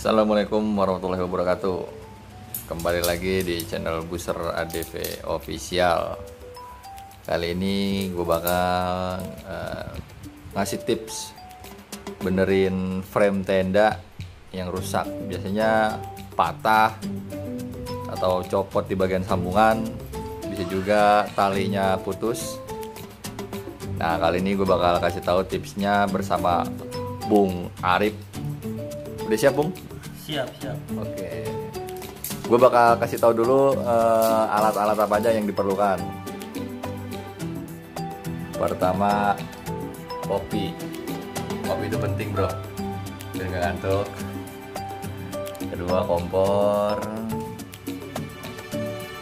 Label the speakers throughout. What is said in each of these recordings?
Speaker 1: Assalamualaikum warahmatullahi wabarakatuh. Kembali lagi di channel Buser ADV Official. Kali ini gue bakal uh, ngasih tips Benerin frame tenda yang rusak. Biasanya patah Atau copot di bagian sambungan. Bisa juga talinya putus. Nah kali ini gue bakal kasih tahu tipsnya bersama Bung Arif Udah siap Bung?
Speaker 2: Siap, siap.
Speaker 1: Oke. Gue bakal kasih tahu dulu eh, alat-alat apa aja yang diperlukan. Pertama, kopi. Kopi itu penting bro, biar nggak ngantuk. Kedua, kompor.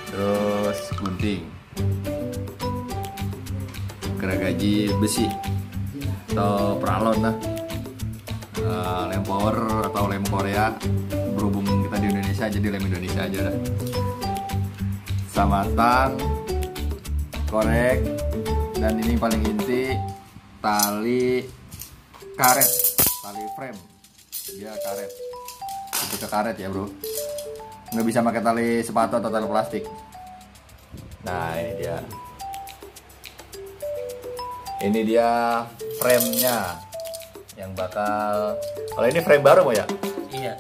Speaker 1: Terus gunting. Geragaji besi atau pralon lah uh, lem power atau lem Korea berhubung kita di Indonesia jadi lem Indonesia aja dah. Samatan korek dan ini paling inti tali karet tali frame. Dia karet. Itu ke karet ya bro. Nggak bisa pakai tali sepatu atau tali plastik. Nah ini dia. Ini dia frame-nya yang bakal kalau ini frame baru mau ya
Speaker 2: Iya.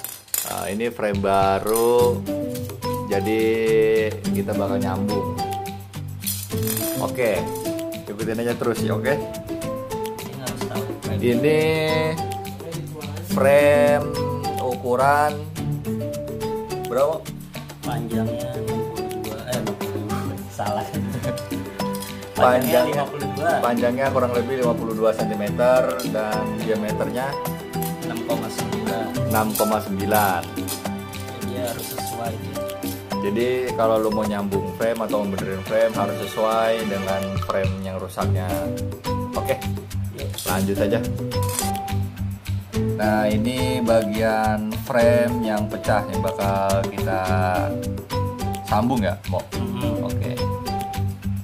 Speaker 1: nah, ini frame baru jadi kita bakal nyambung oke ikutin aja terus ya oke
Speaker 2: tahu.
Speaker 1: ini frame ukuran berapa
Speaker 2: Panjangnya 62 eh 62. Salah.
Speaker 1: Panjang-
Speaker 2: Panjangnya 52.
Speaker 1: panjangnya kurang lebih 52 cm dan diameternya
Speaker 2: 6,9.
Speaker 1: 6,9
Speaker 2: Jadi harus sesuai.
Speaker 1: Jadi kalau lu mau nyambung frame atau benerin frame harus sesuai dengan frame yang rusaknya. Oke, lanjut aja. Nah ini bagian frame yang pecah yang bakal kita sambung ya, mau?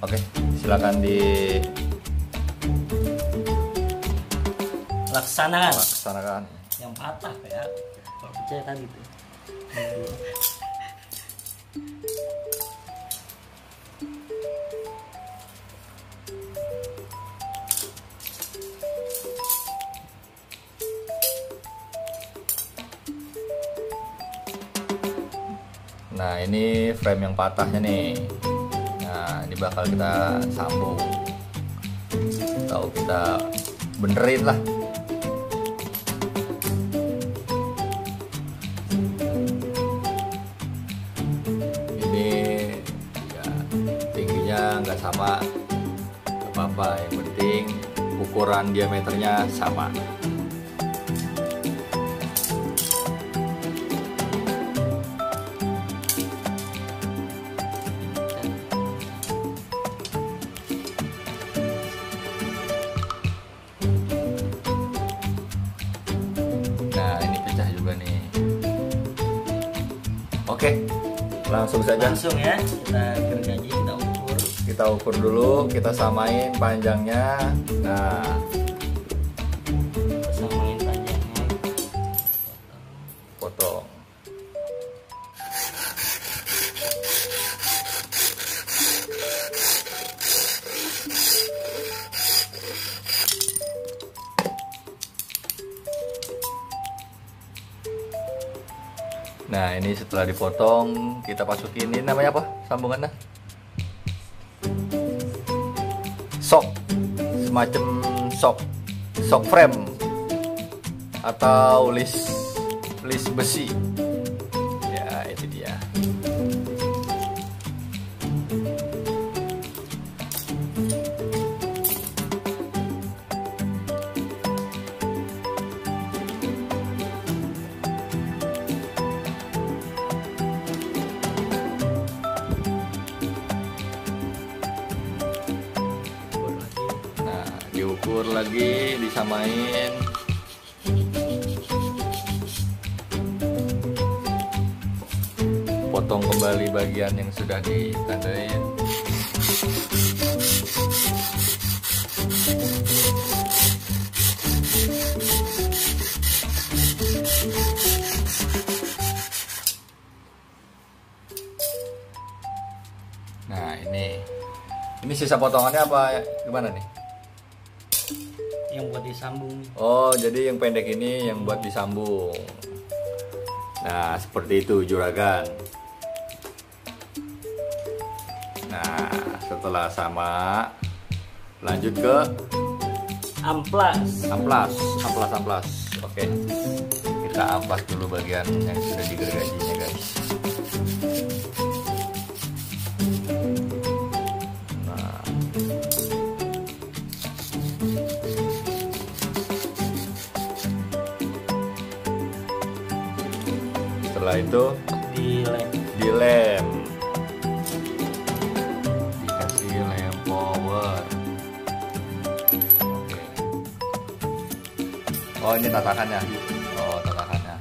Speaker 1: Oke, silakan di
Speaker 2: Laksanakan
Speaker 1: laksanakan.
Speaker 2: yang patah ya. Kalau percaya tadi tuh.
Speaker 1: Nah ini frame yang patahnya nih. Ini bakal kita sambung. Tahu kita benerin lah. Ini ya tingginya nggak sama, apa-apa. Yang penting ukuran diameternya sama. Oke, langsung saja
Speaker 2: Langsung ya kita gergaji kita ukur.
Speaker 1: kita ukur dulu, kita samain panjangnya. Nah, setelah dipotong kita masukin ini namanya apa sambungannya? Sok, semacam sok, sok frame atau list list besi. bisa disamain. Potong kembali bagian yang sudah ditandain. Nah ini. Ini sisa potongannya apa? Gimana nih?
Speaker 2: Disambung.
Speaker 1: Oh jadi yang pendek ini yang buat disambung. Nah seperti itu juragan. Nah setelah sama lanjut ke
Speaker 2: amplas.
Speaker 1: amplas amplas amplas. Oke kita amplas dulu bagian yang sudah digergajinya guys setelah itu
Speaker 2: dilem.
Speaker 1: dilem. Dikasih lem power. Oke. Oh ini tatakannya oh tatakannya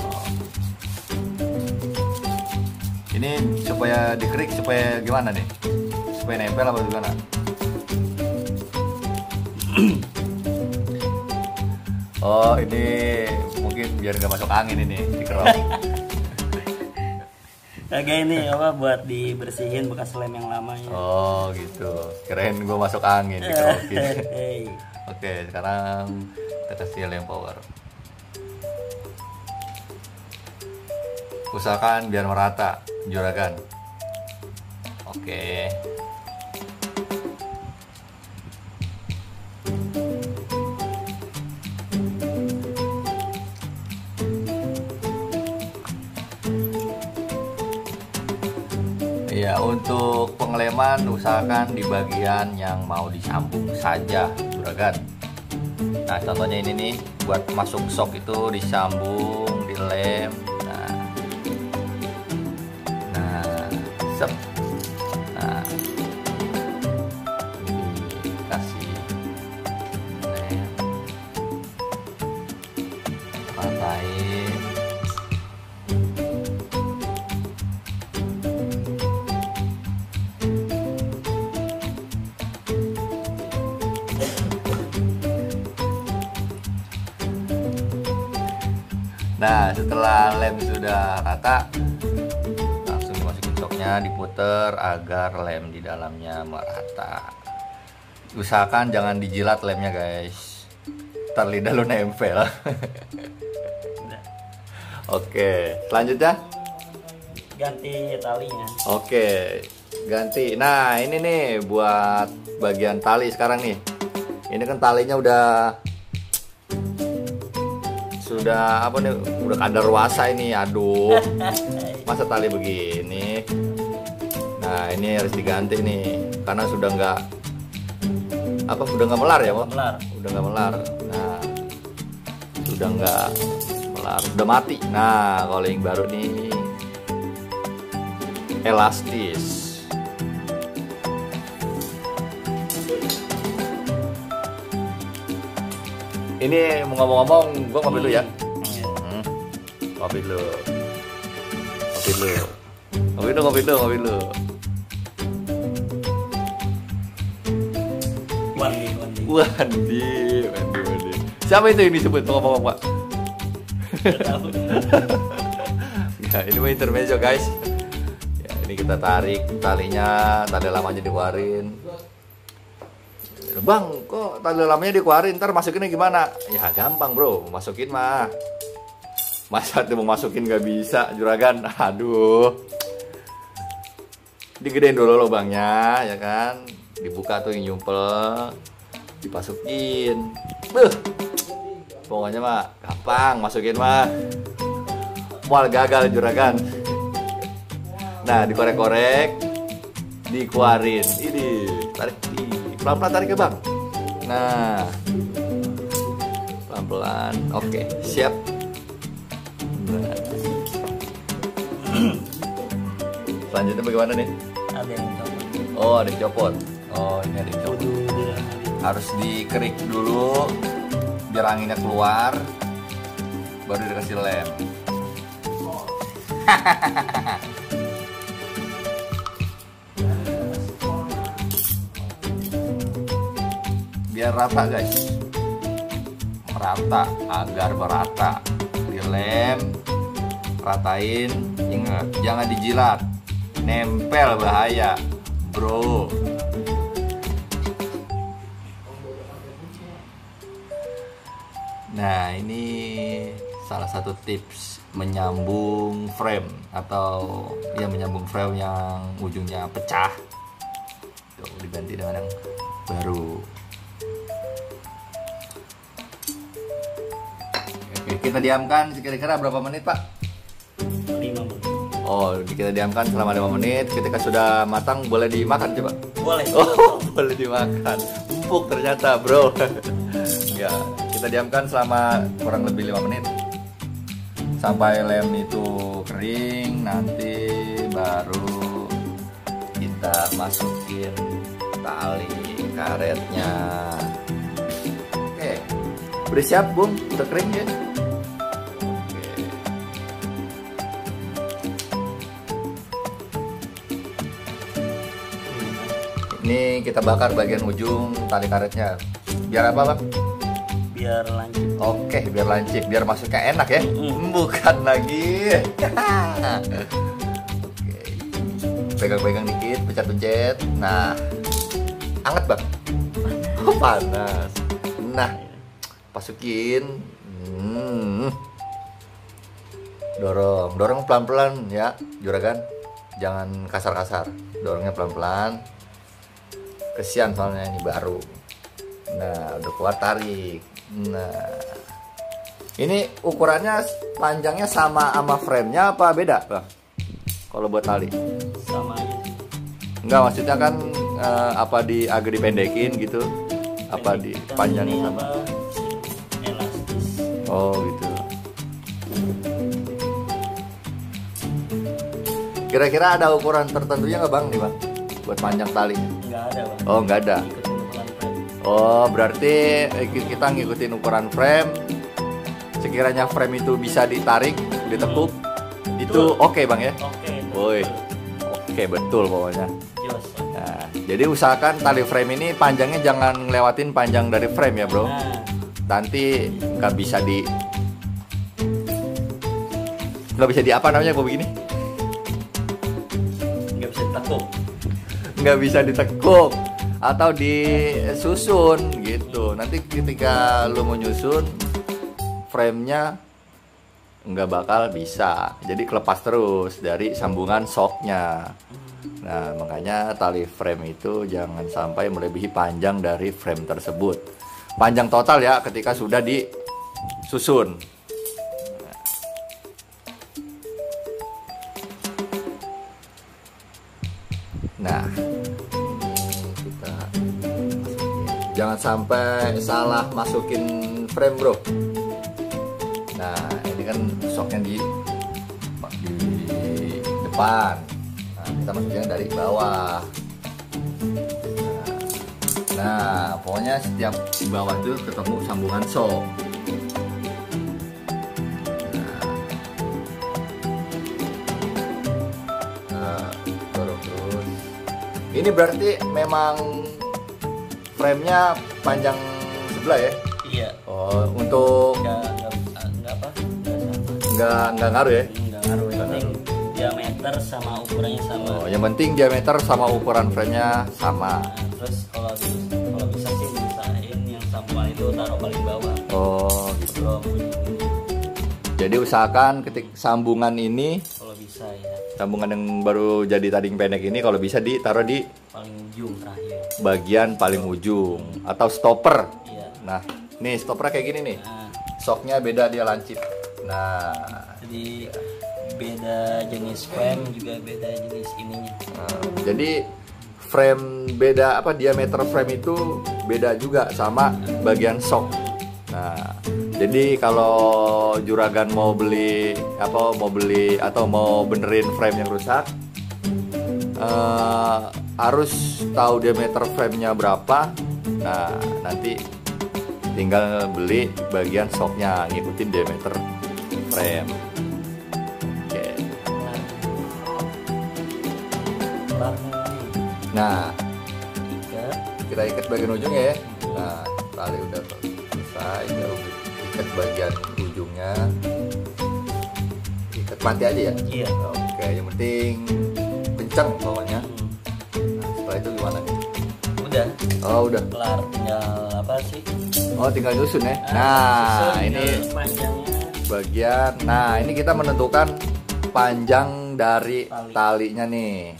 Speaker 1: oh. ini supaya dikerik supaya gimana nih? Supaya nempel apa gimana? Oh ini mungkin biar nggak masuk angin ini dikerok.
Speaker 2: Kagak ini apa buat dibersihin bekas lem yang lamanya.
Speaker 1: Oh gitu. Keren gue masuk angin dikerokin.
Speaker 2: Hei.
Speaker 1: Oke sekarang kita kasih lem power. Usahakan biar merata juragan. Oke. Pengeleman usahakan di bagian yang mau disambung saja, juragan. Nah, contohnya ini nih, buat masuk sok itu disambung, dilem. Nah, nah, sep. Setelah lem sudah rata, langsung dimasukin soknya, diputer agar lem di dalamnya merata. Usahakan jangan dijilat lemnya, guys. Ntar lidah lu nempel. Oke, selanjutnya.
Speaker 2: Ganti talinya.
Speaker 1: Oke, ganti. Nah, ini nih buat bagian tali sekarang nih. Ini kan talinya udah sudah apa nih? Udah kadaluarsa ini. Aduh. Masa tali begini? Nah, ini harus diganti nih karena sudah nggak apa udah nggak melar ya, Pak?
Speaker 2: Melar.
Speaker 1: Udah nggak melar. Nah, sudah nggak melar, udah mati. Nah, kalau yang baru nih elastis. Ini mau ngomong-ngomong, gue ngopi dulu ya. Ngopi dulu. Ngopi dulu. Ngopi dulu, ngopi dulu, ngopi dulu.
Speaker 2: Wandi, wandi.
Speaker 1: Wandi, Wandi, Wandi. Siapa itu yang disebut ngomong-ngomong, Pak? Ya, ini mah intermezzo, guys. Ya, ini kita tarik talinya, tali lamanya dikeluarin. Bang, kok tali lamanya dikeluarin? Ntar masukinnya gimana? Ya gampang bro, masukin mah. Masa tuh mau masukin gak bisa, juragan? Aduh. Digedein dulu lubangnya, ya kan? Dibuka tuh yang nyumpel, dipasukin. Beuh. Pokoknya mah gampang masukin mah. Mual gagal juragan. Nah, dikorek-korek, dikeluarin. Ini tarik pelan-pelan tarik ke bang. Nah, pelan-pelan. Oke, siap. Selanjutnya bagaimana nih?
Speaker 2: Ada yang copot.
Speaker 1: Oh, ada yang copot. Oh, ini ada yang copot. Harus dikerik dulu biar anginnya keluar. Baru dikasih lem. biar rata guys merata agar merata dilem ratain ingat jangan dijilat. Nempel bahaya bro. Nah ini salah satu tips menyambung frame atau ya menyambung frame yang ujungnya pecah. Tuh, diganti dengan yang baru. Kita diamkan kira-kira berapa menit pak?
Speaker 2: 5 menit.
Speaker 1: Oh, kita diamkan selama 5 menit. Ketika sudah matang, boleh dimakan coba.
Speaker 2: Boleh.
Speaker 1: Oh, boleh dimakan. Empuk ternyata, bro. ya, kita diamkan selama kurang lebih 5 menit. Sampai lem itu kering, nanti baru kita masukin tali karetnya. Oke. Udah siap, Bung? Udah kering ya? Ini kita bakar bagian ujung tali karetnya. Biar apa, Bang?
Speaker 2: Biar lanjut.
Speaker 1: Oke, biar lancip, biar masuknya enak ya.
Speaker 2: Mm.
Speaker 1: Bukan lagi. Oke. Pegang-pegang dikit, pencet-pencet. Nah, anget bang. Oh, panas. Nah, masukin. Hmm. Dorong, dorong pelan-pelan ya, juragan. Jangan kasar-kasar. Dorongnya pelan-pelan. Kesian soalnya ini baru. Nah, udah keluar tarik. Nah, ini ukurannya panjangnya sama sama frame-nya apa beda, Bang? Kalau buat tali.
Speaker 2: Sama aja.
Speaker 1: Enggak, maksudnya kan eh, apa di agak dipendekin gitu? Apa di panjangnya sama?
Speaker 2: Elastis.
Speaker 1: Oh, gitu. Kira-kira ada ukuran tertentunya nggak Bang nih, Bang? Buat panjang tali. Oh, nggak ada. Oh, berarti kita ngikutin ukuran frame. Sekiranya frame itu bisa ditarik, ditekuk, itu
Speaker 2: Betul.
Speaker 1: oke bang ya?
Speaker 2: Oke. itu
Speaker 1: Woi,
Speaker 2: betul.
Speaker 1: oke betul pokoknya. Nah, jadi usahakan tali frame ini panjangnya jangan ngelewatin panjang dari frame ya bro.
Speaker 2: Nah,
Speaker 1: Nanti nggak bisa di nggak bisa di apa namanya kok begini?
Speaker 2: nggak bisa ditekuk.
Speaker 1: Nggak bisa ditekuk atau disusun gitu. Nanti ketika lu mau nyusun frame-nya nggak bakal bisa. Jadi kelepas terus dari sambungan shocknya. Nah, makanya tali frame itu jangan sampai melebihi panjang dari frame tersebut. Panjang total ya ketika sudah disusun. Nah, Jangan sampai salah masukin frame, Bro. Nah, ini kan shocknya di di depan. Nah, kita masukin dari bawah. Nah, nah, pokoknya setiap di bawah itu ketemu sambungan shock. Nah. Nah. Ini berarti memang frame-nya panjang sebelah ya?
Speaker 2: Iya.
Speaker 1: Oh, untuk
Speaker 2: Nggak nggak nggak apa? Nggak sama.
Speaker 1: nggak nggak ngaruh ya?
Speaker 2: Nggak ngaruh. Yang penting diameter sama ukurannya sama.
Speaker 1: Oh, yang penting diameter sama ukuran frame-nya sama.
Speaker 2: Nah, terus kalau kalau bisa sih usahain yang sambungan itu taruh paling bawah.
Speaker 1: Oh, gitu.
Speaker 2: Belum ujung.
Speaker 1: Jadi usahakan ketik sambungan ini,
Speaker 2: kalau bisa ya
Speaker 1: sambungan yang baru jadi tading pendek ini kalau bisa ditaruh di
Speaker 2: paling ujung terakhir.
Speaker 1: Bagian paling ujung atau stopper.
Speaker 2: Iya.
Speaker 1: Nah, nih stoppernya kayak gini nih.
Speaker 2: Nah,
Speaker 1: Shocknya beda dia lancip. Nah,
Speaker 2: jadi beda jenis frame juga beda jenis ininya.
Speaker 1: Nah, jadi frame beda apa diameter frame itu beda juga sama bagian shock. Nah, jadi kalau juragan mau beli apa mau beli atau mau benerin frame yang rusak eh, harus tahu diameter frame-nya berapa. Nah, nanti tinggal beli bagian shocknya ngikutin diameter frame. Oke.
Speaker 2: Nah,
Speaker 1: Nah, kita ikat bagian ujungnya ya nah tali udah selesai kita ikat bagian ujungnya ikat mati aja ya
Speaker 2: Iya.
Speaker 1: oke yang penting kencang pokoknya Oh udah.
Speaker 2: kelar tinggal apa sih
Speaker 1: Oh tinggal nyusun ya.
Speaker 2: Ah,
Speaker 1: Nah
Speaker 2: susun,
Speaker 1: ini
Speaker 2: panjangnya
Speaker 1: bagian. Nah ini kita menentukan panjang dari
Speaker 2: Tali.
Speaker 1: talinya nih.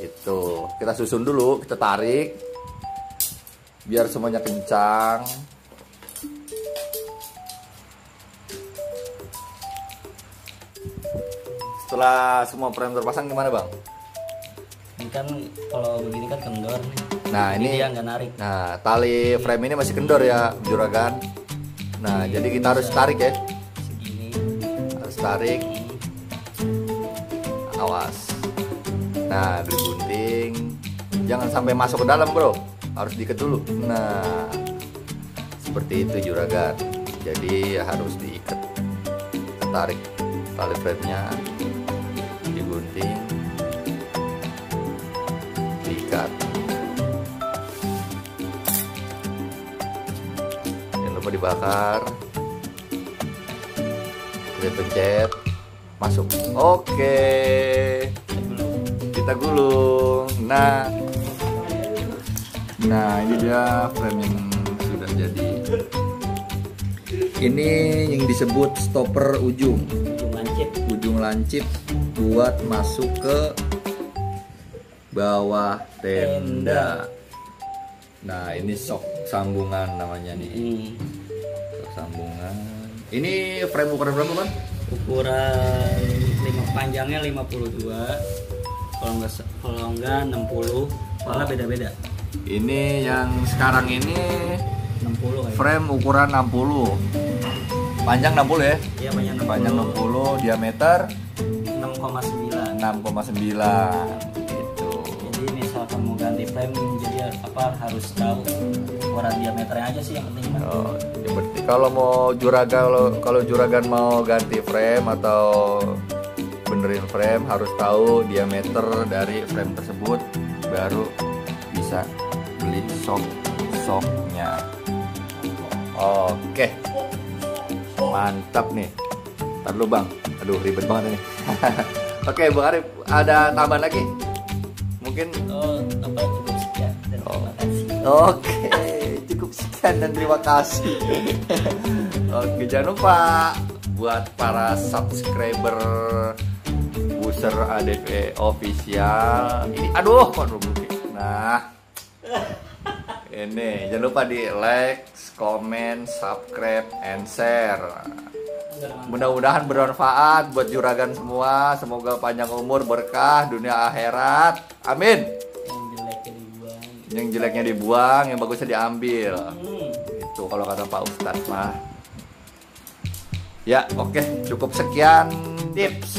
Speaker 1: Itu kita susun dulu, kita tarik biar semuanya kencang. Setelah semua frame terpasang gimana bang?
Speaker 2: Ini kan kalau begini kan kendor nih
Speaker 1: Nah
Speaker 2: ini
Speaker 1: ini
Speaker 2: dia nggak narik
Speaker 1: Nah, tali frame ini masih kendor ya, juragan. Nah, jadi kita harus tarik ya.
Speaker 2: segini
Speaker 1: Harus tarik. Awas. Nah, digunting. Jangan sampai masuk ke dalam, Bro. Harus diikat dulu. Nah, seperti itu juragan. Jadi harus diikat. Tarik tali frame-nya. Digunting. Diikat. jangan lupa dibakar. Kita pencet. Masuk. Oke. Kita gulung. Nah. Nah ini dia frame yang sudah jadi. Ini yang disebut stopper ujung.
Speaker 2: Ujung lancip.
Speaker 1: Ujung lancip buat masuk ke bawah tenda. Nah ini sok sambungan namanya nih.
Speaker 2: Ini
Speaker 1: Sok sambungan. Ini frame ukuran berapa kan
Speaker 2: ukuran lima panjangnya 52 kalau nggak se- kalau nggak 60 malah beda-beda.
Speaker 1: Ini yang sekarang ini
Speaker 2: 60 kayak
Speaker 1: frame ukuran 60 panjang 60 ya?
Speaker 2: Iya panjang 60
Speaker 1: panjang 60 diameter?
Speaker 2: 6,9
Speaker 1: 6,9 gitu
Speaker 2: jadi misalkan mau ganti frame jadi apa harus tahu ukuran diameternya aja sih yang penting mah.
Speaker 1: Oh, ya berarti kalau mau juragan kalau kalau juragan mau ganti frame atau benerin frame harus tahu diameter dari frame tersebut baru bisa beli sok soknya. Oke, mantap nih. Ntar dulu bang, aduh ribet banget ini. Oke, Bang Arif, ada tambahan lagi? Mungkin
Speaker 2: oh apa cukup sekian dan
Speaker 1: Oh.
Speaker 2: terima kasih
Speaker 1: Oke, cukup sekian dan terima kasih. Oke, jangan lupa buat para subscriber user ADV official. Ini aduh, kok. Nah. Ini jangan lupa di like, comment, subscribe, and share. Mudah-mudahan bermanfaat buat juragan semua. Semoga panjang umur, berkah dunia akhirat. Amin. yang jeleknya dibuang Yang bagusnya diambil.
Speaker 2: hmm.
Speaker 1: Itu kalau kata Pak Ustadz mah. Ya, oke, cukup sekian tips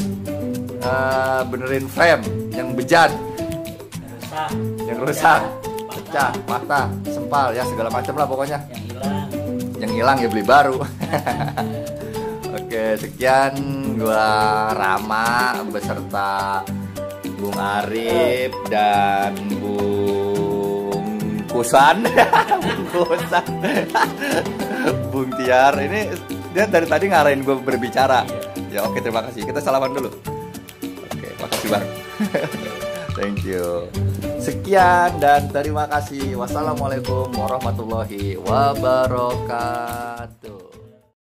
Speaker 1: eh, benerin frame yang bejat,
Speaker 2: rusak
Speaker 1: yang rusak, pecah, patah, sempal ya segala macam lah pokoknya.
Speaker 2: yang hilang
Speaker 1: Yang hilang ya beli baru. Oke, sekian gua Rama beserta Bung Arif dan Bung Kusan. Bung Kusan. Bung Tiar ini dia dari tadi ngarahin gue berbicara. Ya oke terima kasih. Kita salaman dulu. Oke, makasih Bang. Thank you. Sekian dan terima kasih. Wassalamualaikum warahmatullahi wabarakatuh.